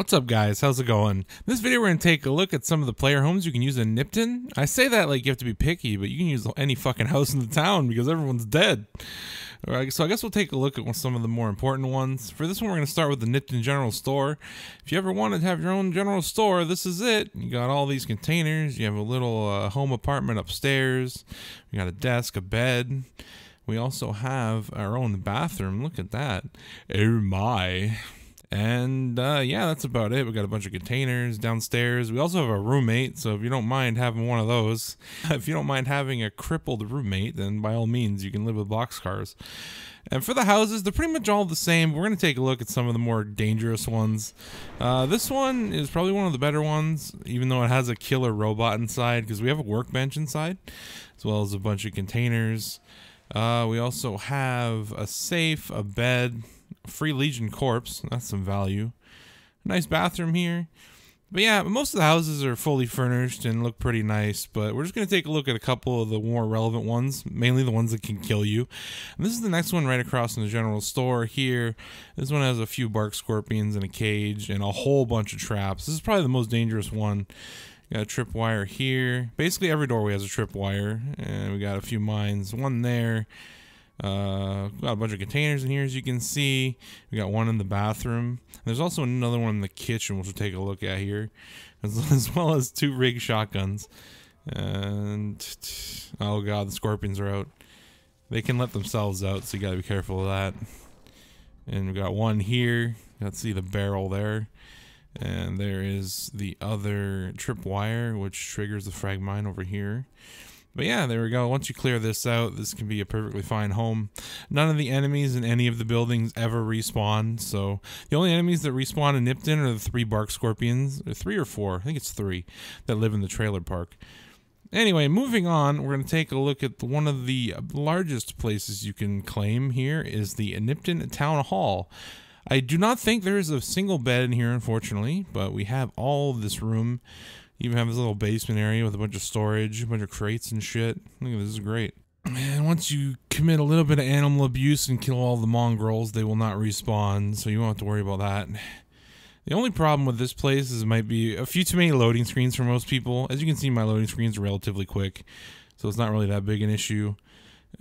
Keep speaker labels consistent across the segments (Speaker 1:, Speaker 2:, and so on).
Speaker 1: What's up guys, how's it going? In this video we're going to take a look at some of the player homes you can use in Nipton. I say that like you have to be picky, but you can use any fucking house in the town because everyone's dead. Alright, so I guess we'll take a look at some of the more important ones. For this one we're going to start with the Nipton General Store. If you ever wanted to have your own general store, this is it. You got all these containers, you have a little uh, home apartment upstairs, you got a desk, a bed. We also have our own bathroom. Look at that. Oh my. And uh, yeah, that's about it. We got a bunch of containers downstairs. We also have a roommate, so if you don't mind having one of those, if you don't mind having a crippled roommate, then by all means you can live with boxcars. And for the houses, they're pretty much all the same. We're going to take a look at some of the more dangerous ones. Uh, this one is probably one of the better ones, even though it has a killer robot inside, because we have a workbench inside, as well as a bunch of containers. Uh, we also have a safe, a bed, Free Legion corpse. That's some value. Nice bathroom here. But yeah, most of the houses are fully furnished and look pretty nice. But we're just going to take a look at a couple of the more relevant ones, mainly the ones that can kill you. And this is the next one right across in the general store here. This one has a few bark scorpions in a cage and a whole bunch of traps. This is probably the most dangerous one. Got a trip wire here. Basically, every doorway has a trip wire. And we got a few mines. One there. Uh, got a bunch of containers in here, as you can see. We got one in the bathroom. There's also another one in the kitchen, which we'll take a look at here, as, as well as two rig shotguns. And oh god, the scorpions are out. They can let themselves out, so you gotta be careful of that. And we got one here. Let's see the barrel there. And there is the other trip wire, which triggers the frag mine over here. But yeah, there we go. Once you clear this out, this can be a perfectly fine home. None of the enemies in any of the buildings ever respawn. So the only enemies that respawn in Nipton are the three bark scorpions, or three or four, I think it's three, that live in the trailer park. Anyway, moving on, we're going to take a look at one of the largest places you can claim here is the Nipton Town Hall. I do not think there is a single bed in here, unfortunately, but we have all this room. You even have this little basement area with a bunch of storage, a bunch of crates and shit. Look at this, this is great. And once you commit a little bit of animal abuse and kill all the mongrels, they will not respawn, so you won't have to worry about that. The only problem with this place is it might be a few too many loading screens for most people. As you can see, my loading screens are relatively quick, so it's not really that big an issue.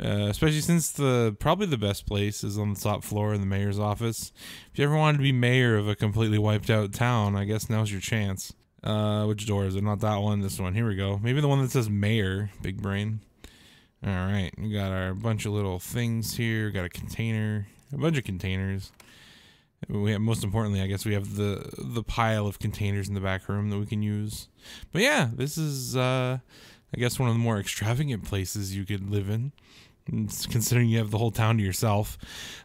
Speaker 1: Uh, especially since the probably the best place is on the top floor in the mayor's office. If you ever wanted to be mayor of a completely wiped out town, I guess now's your chance. Uh, which door is it? Not that one. This one. Here we go. Maybe the one that says mayor. Big brain. All right. We got our bunch of little things here. Got a container. A bunch of containers. We have, most importantly, I guess we have the the pile of containers in the back room that we can use. But yeah, this is uh, I guess one of the more extravagant places you could live in, considering you have the whole town to yourself.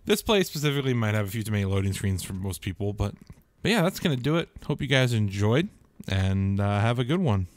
Speaker 1: This place specifically might have a few too many loading screens for most people, but but yeah, that's gonna do it. Hope you guys enjoyed and uh, have a good one.